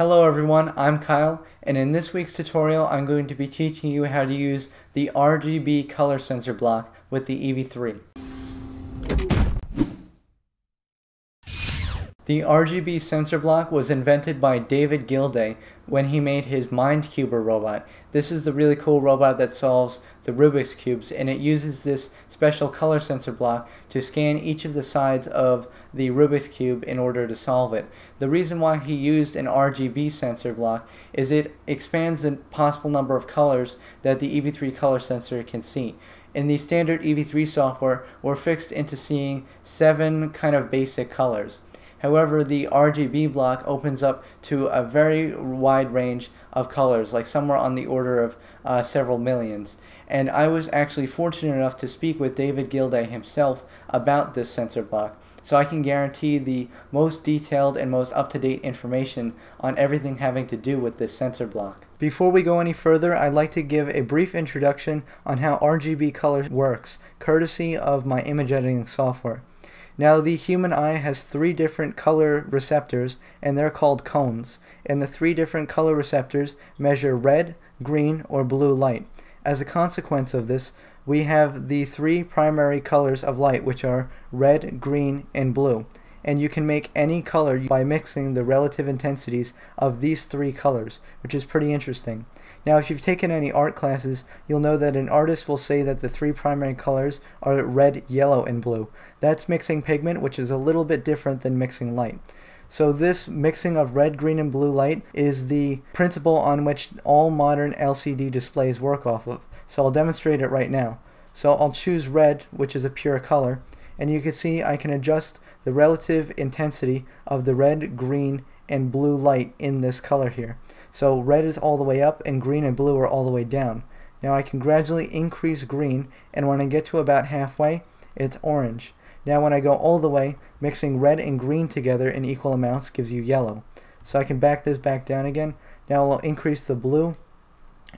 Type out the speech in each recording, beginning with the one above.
Hello everyone, I'm Kyle, and in this week's tutorial I'm going to be teaching you how to use the RGB color sensor block with the EV3. The RGB sensor block was invented by David Gilday when he made his MindCuber robot. This is the really cool robot that solves the Rubik's Cubes and it uses this special color sensor block to scan each of the sides of the Rubik's Cube in order to solve it. The reason why he used an RGB sensor block is it expands the possible number of colors that the EV3 color sensor can see. In the standard EV3 software, we're fixed into seeing seven kind of basic colors. However, the RGB block opens up to a very wide range of colors, like somewhere on the order of uh, several millions. And I was actually fortunate enough to speak with David Gilday himself about this sensor block. So I can guarantee the most detailed and most up-to-date information on everything having to do with this sensor block. Before we go any further, I'd like to give a brief introduction on how RGB color works, courtesy of my image editing software. Now the human eye has three different color receptors and they're called cones. And the three different color receptors measure red, green, or blue light. As a consequence of this, we have the three primary colors of light which are red, green, and blue. And you can make any color by mixing the relative intensities of these three colors, which is pretty interesting. Now, if you've taken any art classes, you'll know that an artist will say that the three primary colors are red, yellow, and blue. That's mixing pigment, which is a little bit different than mixing light. So this mixing of red, green, and blue light is the principle on which all modern LCD displays work off of. So I'll demonstrate it right now. So I'll choose red, which is a pure color, and you can see I can adjust the relative intensity of the red, green, and blue light in this color here. So red is all the way up and green and blue are all the way down. Now I can gradually increase green and when I get to about halfway it's orange. Now when I go all the way mixing red and green together in equal amounts gives you yellow. So I can back this back down again. Now I'll increase the blue.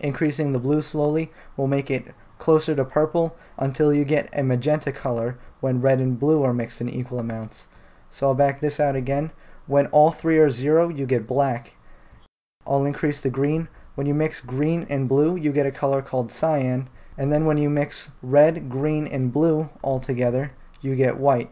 Increasing the blue slowly will make it closer to purple until you get a magenta color when red and blue are mixed in equal amounts. So I'll back this out again. When all three are zero, you get black. I'll increase the green. When you mix green and blue, you get a color called cyan. And then when you mix red, green, and blue all together, you get white.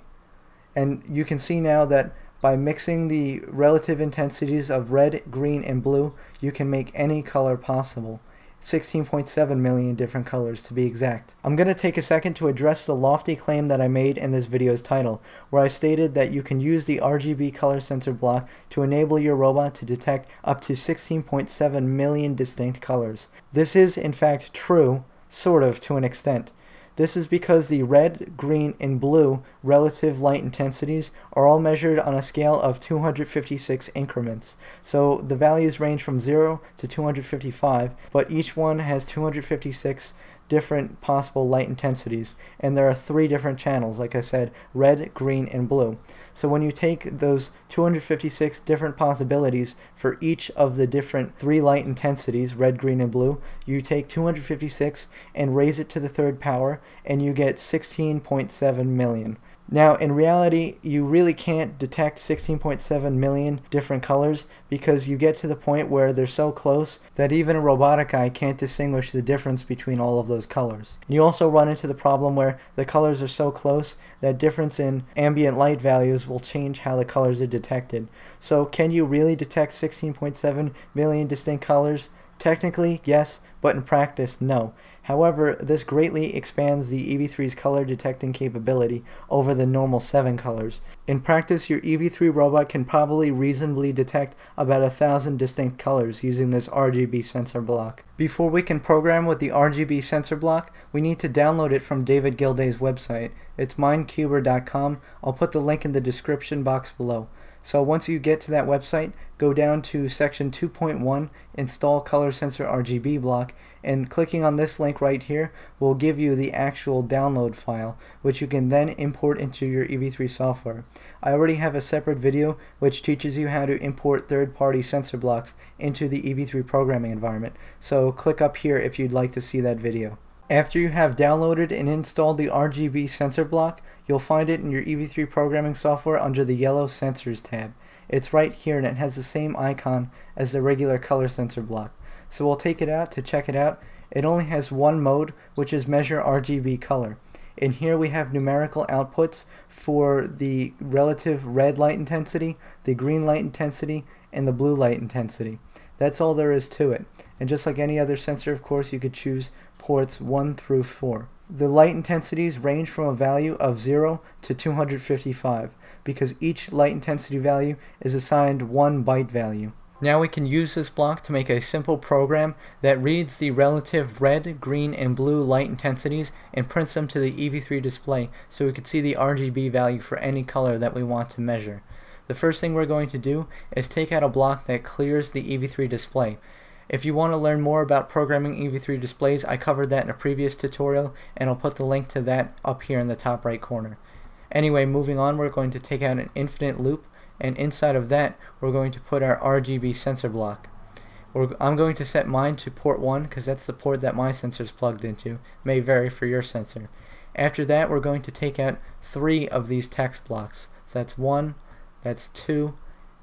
And you can see now that by mixing the relative intensities of red, green, and blue, you can make any color possible. 16.7 million different colors to be exact. I'm going to take a second to address the lofty claim that I made in this video's title, where I stated that you can use the RGB color sensor block to enable your robot to detect up to 16.7 million distinct colors. This is in fact true, sort of to an extent. This is because the red, green, and blue relative light intensities are all measured on a scale of 256 increments. So the values range from 0 to 255, but each one has 256 different possible light intensities. And there are three different channels, like I said, red, green, and blue. So when you take those 256 different possibilities for each of the different three light intensities, red, green, and blue, you take 256 and raise it to the third power, and you get 16.7 million. Now, in reality, you really can't detect 16.7 million different colors because you get to the point where they're so close that even a robotic eye can't distinguish the difference between all of those colors. And you also run into the problem where the colors are so close that difference in ambient light values will change how the colors are detected. So can you really detect 16.7 million distinct colors? Technically, yes, but in practice, no. However, this greatly expands the EV3's color detecting capability over the normal 7 colors. In practice, your EV3 robot can probably reasonably detect about a thousand distinct colors using this RGB sensor block. Before we can program with the RGB sensor block, we need to download it from David Gilday's website. It's mindcuber.com. I'll put the link in the description box below. So once you get to that website, go down to section 2.1, install color sensor RGB block, and clicking on this link right here will give you the actual download file, which you can then import into your EV3 software. I already have a separate video which teaches you how to import third-party sensor blocks into the EV3 programming environment, so click up here if you'd like to see that video. After you have downloaded and installed the RGB sensor block, you'll find it in your EV3 programming software under the yellow Sensors tab. It's right here and it has the same icon as the regular color sensor block. So we'll take it out to check it out. It only has one mode, which is measure RGB color. In here we have numerical outputs for the relative red light intensity, the green light intensity, and the blue light intensity. That's all there is to it. And just like any other sensor, of course, you could choose ports 1 through 4. The light intensities range from a value of 0 to 255 because each light intensity value is assigned one byte value. Now we can use this block to make a simple program that reads the relative red, green, and blue light intensities and prints them to the EV3 display so we can see the RGB value for any color that we want to measure. The first thing we're going to do is take out a block that clears the EV3 display. If you want to learn more about programming EV3 displays, I covered that in a previous tutorial and I'll put the link to that up here in the top right corner. Anyway, moving on, we're going to take out an infinite loop and inside of that we're going to put our RGB sensor block. We're, I'm going to set mine to port 1 because that's the port that my sensor is plugged into. May vary for your sensor. After that we're going to take out three of these text blocks. So that's 1, that's 2,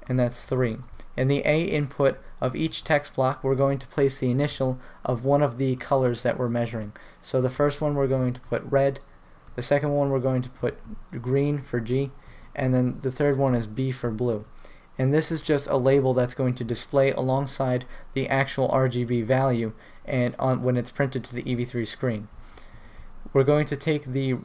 and that's 3. In the A input of each text block we're going to place the initial of one of the colors that we're measuring. So the first one we're going to put red, the second one we're going to put green for G, and then the third one is B for blue. And this is just a label that's going to display alongside the actual RGB value and on when it's printed to the EV3 screen. We're going to take the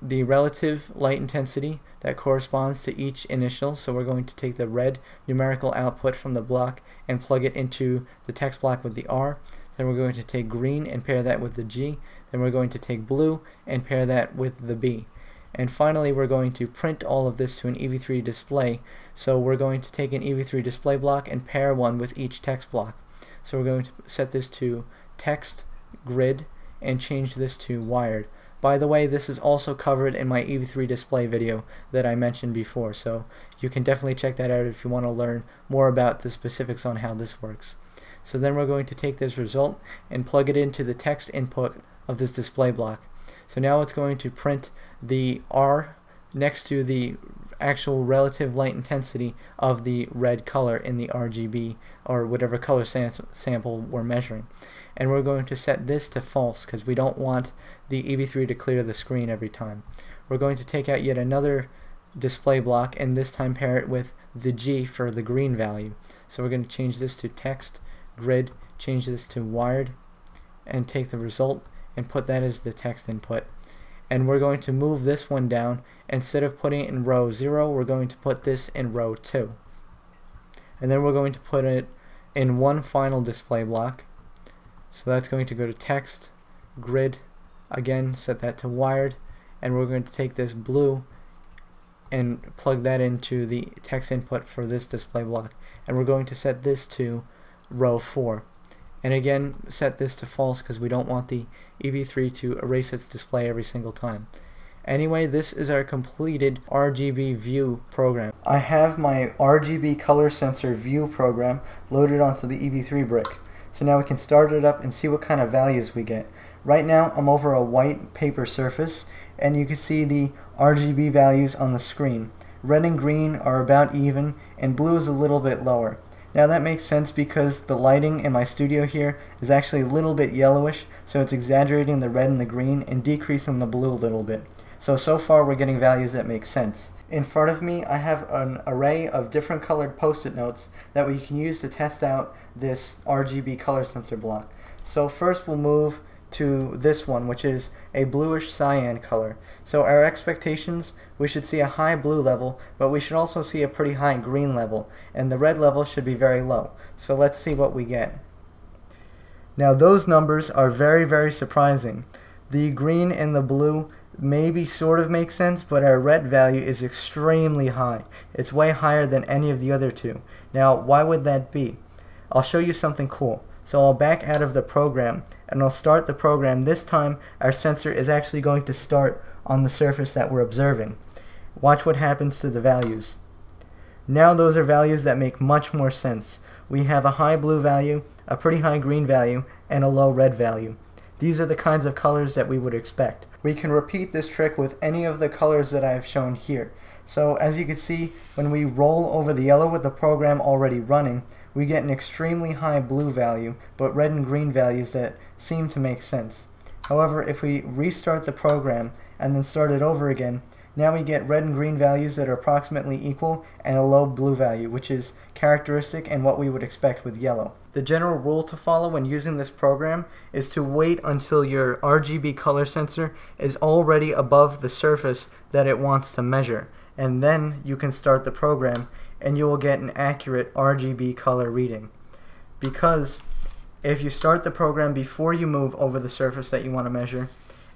the relative light intensity that corresponds to each initial. So we're going to take the red numerical output from the block and plug it into the text block with the R. Then we're going to take green and pair that with the G. Then we're going to take blue and pair that with the B. And finally, we're going to print all of this to an EV3 display. So we're going to take an EV3 display block and pair one with each text block. So we're going to set this to text grid and change this to wired. By the way, this is also covered in my EV3 display video that I mentioned before, so you can definitely check that out if you want to learn more about the specifics on how this works. So then we're going to take this result and plug it into the text input of this display block. So now it's going to print the R next to the actual relative light intensity of the red color in the RGB or whatever color sam sample we're measuring. And we're going to set this to false because we don't want the EV3 to clear the screen every time. We're going to take out yet another display block and this time pair it with the G for the green value. So we're going to change this to text, grid, change this to wired, and take the result and put that as the text input and we're going to move this one down. Instead of putting it in row 0 we're going to put this in row 2 and then we're going to put it in one final display block. So that's going to go to text grid again set that to wired. And we're going to take this blue and plug that into the text input for this display block. And we're going to set this to row 4 and again set this to false because we don't want the EV3 to erase its display every single time. Anyway, this is our completed RGB view program. I have my RGB color sensor view program loaded onto the EV3 brick. So now we can start it up and see what kind of values we get. Right now I'm over a white paper surface and you can see the RGB values on the screen. Red and green are about even and blue is a little bit lower. Now that makes sense because the lighting in my studio here is actually a little bit yellowish, so it's exaggerating the red and the green and decreasing the blue a little bit. So, so far we're getting values that make sense. In front of me I have an array of different colored post-it notes that we can use to test out this RGB color sensor block. So first we'll move to this one, which is a bluish cyan color. So our expectations, we should see a high blue level, but we should also see a pretty high green level, and the red level should be very low. So let's see what we get. Now those numbers are very, very surprising. The green and the blue maybe sort of make sense, but our red value is extremely high. It's way higher than any of the other two. Now, why would that be? I'll show you something cool. So I'll back out of the program and I'll start the program. This time our sensor is actually going to start on the surface that we're observing. Watch what happens to the values. Now those are values that make much more sense. We have a high blue value, a pretty high green value, and a low red value. These are the kinds of colors that we would expect. We can repeat this trick with any of the colors that I have shown here. So as you can see, when we roll over the yellow with the program already running, we get an extremely high blue value, but red and green values that seem to make sense. However, if we restart the program and then start it over again, now we get red and green values that are approximately equal and a low blue value, which is characteristic and what we would expect with yellow. The general rule to follow when using this program is to wait until your RGB color sensor is already above the surface that it wants to measure and then you can start the program and you will get an accurate RGB color reading. Because if you start the program before you move over the surface that you want to measure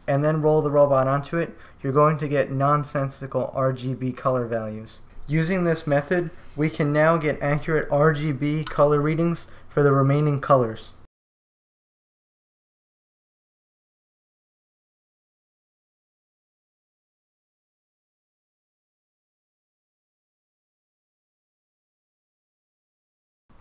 and then roll the robot onto it, you're going to get nonsensical RGB color values. Using this method, we can now get accurate RGB color readings for the remaining colors.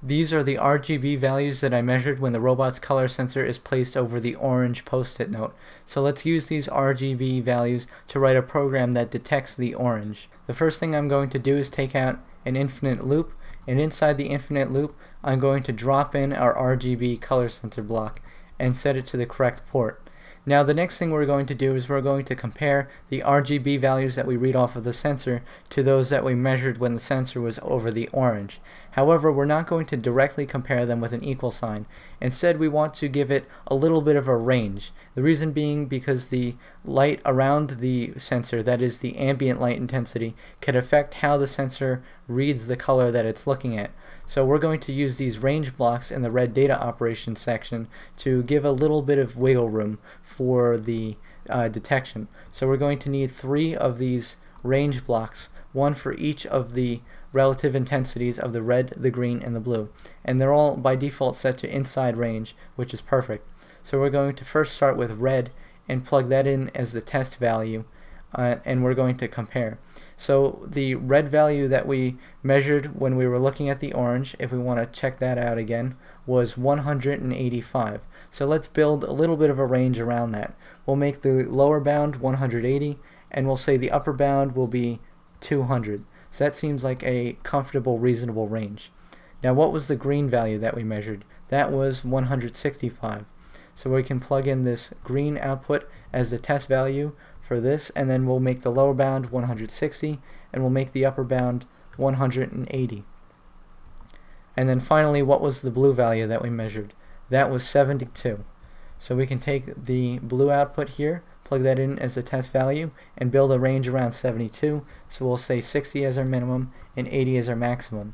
These are the RGB values that I measured when the robot's color sensor is placed over the orange post-it note. So let's use these RGB values to write a program that detects the orange. The first thing I'm going to do is take out an infinite loop and inside the infinite loop I'm going to drop in our RGB color sensor block and set it to the correct port. Now the next thing we're going to do is we're going to compare the RGB values that we read off of the sensor to those that we measured when the sensor was over the orange. However, we're not going to directly compare them with an equal sign. Instead, we want to give it a little bit of a range. The reason being because the light around the sensor, that is the ambient light intensity, can affect how the sensor reads the color that it's looking at. So we're going to use these range blocks in the red data operations section to give a little bit of wiggle room for the uh, detection. So we're going to need three of these range blocks, one for each of the relative intensities of the red, the green, and the blue. And they're all by default set to inside range, which is perfect. So we're going to first start with red and plug that in as the test value, uh, and we're going to compare. So the red value that we measured when we were looking at the orange, if we want to check that out again, was 185. So let's build a little bit of a range around that. We'll make the lower bound 180, and we'll say the upper bound will be 200. So that seems like a comfortable, reasonable range. Now what was the green value that we measured? That was 165. So we can plug in this green output as the test value for this, and then we'll make the lower bound 160, and we'll make the upper bound 180. And then finally, what was the blue value that we measured? That was 72. So we can take the blue output here, plug that in as the test value, and build a range around 72. So we'll say 60 as our minimum and 80 as our maximum.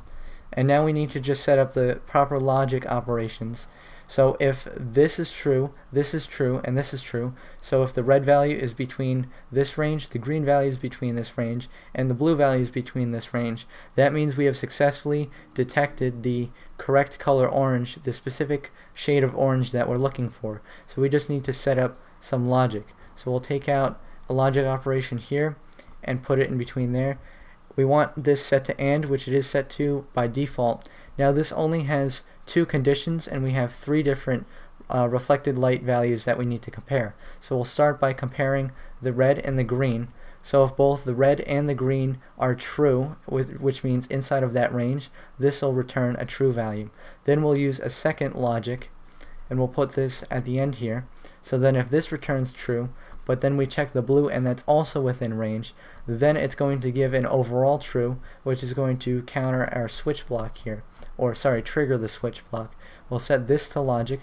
And now we need to just set up the proper logic operations so if this is true, this is true, and this is true, so if the red value is between this range, the green value is between this range, and the blue value is between this range, that means we have successfully detected the correct color orange, the specific shade of orange that we're looking for. So we just need to set up some logic. So we'll take out a logic operation here and put it in between there. We want this set to AND, which it is set to by default. Now this only has two conditions and we have three different uh, reflected light values that we need to compare. So we'll start by comparing the red and the green. So if both the red and the green are true, which means inside of that range, this will return a true value. Then we'll use a second logic, and we'll put this at the end here. So then if this returns true, but then we check the blue and that's also within range, then it's going to give an overall true, which is going to counter our switch block here or sorry, trigger the switch block. We'll set this to logic,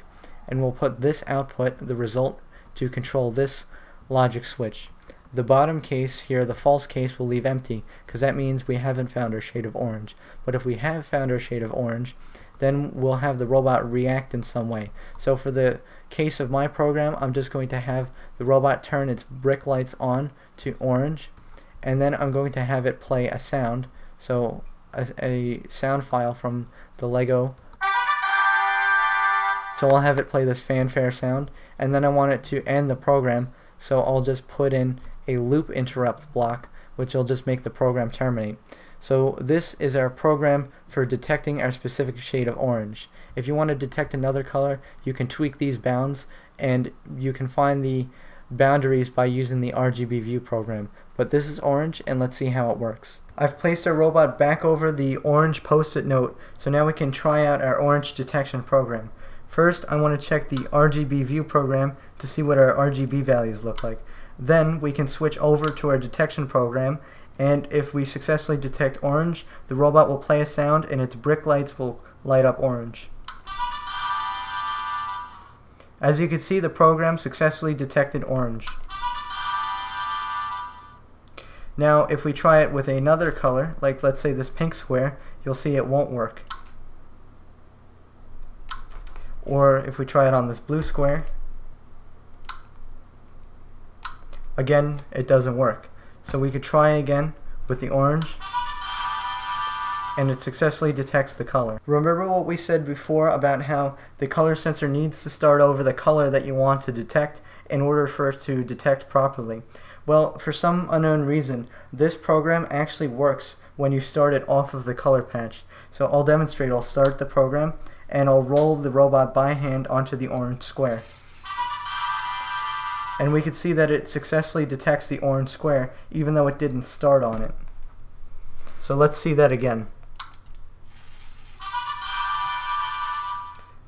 and we'll put this output, the result, to control this logic switch. The bottom case here, the false case, will leave empty, because that means we haven't found our shade of orange. But if we have found our shade of orange, then we'll have the robot react in some way. So for the case of my program, I'm just going to have the robot turn its brick lights on to orange, and then I'm going to have it play a sound. So a, a sound file from the Lego. So I'll have it play this fanfare sound, and then I want it to end the program, so I'll just put in a loop interrupt block, which will just make the program terminate. So this is our program for detecting our specific shade of orange. If you want to detect another color, you can tweak these bounds, and you can find the boundaries by using the RGB view program, but this is orange and let's see how it works. I've placed our robot back over the orange post-it note, so now we can try out our orange detection program. First, I want to check the RGB view program to see what our RGB values look like. Then we can switch over to our detection program and if we successfully detect orange, the robot will play a sound and its brick lights will light up orange. As you can see, the program successfully detected orange. Now, if we try it with another color, like let's say this pink square, you'll see it won't work. Or if we try it on this blue square, again, it doesn't work. So we could try again with the orange and it successfully detects the color. Remember what we said before about how the color sensor needs to start over the color that you want to detect in order for it to detect properly. Well, for some unknown reason, this program actually works when you start it off of the color patch. So I'll demonstrate, I'll start the program and I'll roll the robot by hand onto the orange square. And we can see that it successfully detects the orange square even though it didn't start on it. So let's see that again.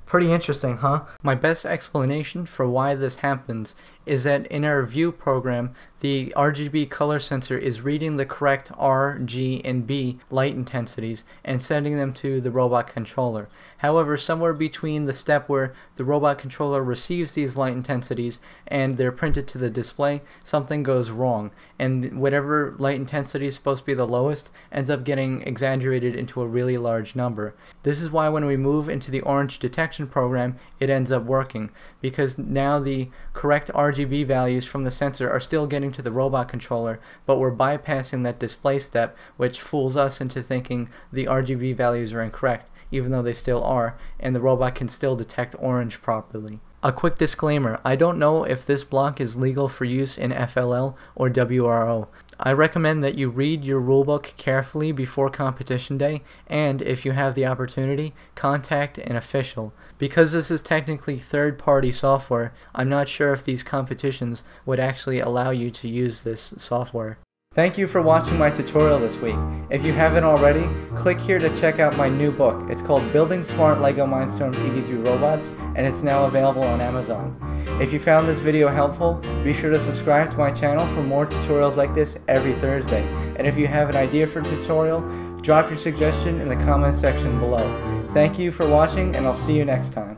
Pretty interesting, huh? My best explanation for why this happens is that in our view program, the RGB color sensor is reading the correct R, G, and B light intensities and sending them to the robot controller. However, somewhere between the step where the robot controller receives these light intensities and they're printed to the display, something goes wrong, and whatever light intensity is supposed to be the lowest ends up getting exaggerated into a really large number. This is why when we move into the orange detection program, it ends up working, because now the correct RGB RGB values from the sensor are still getting to the robot controller, but we're bypassing that display step, which fools us into thinking the RGB values are incorrect, even though they still are, and the robot can still detect orange properly. A quick disclaimer, I don't know if this block is legal for use in FLL or WRO. I recommend that you read your rulebook carefully before competition day and, if you have the opportunity, contact an official. Because this is technically third-party software, I'm not sure if these competitions would actually allow you to use this software. Thank you for watching my tutorial this week. If you haven't already, click here to check out my new book. It's called Building Smart LEGO Mindstorms EV3 Robots, and it's now available on Amazon. If you found this video helpful, be sure to subscribe to my channel for more tutorials like this every Thursday. And if you have an idea for a tutorial, drop your suggestion in the comment section below. Thank you for watching, and I'll see you next time.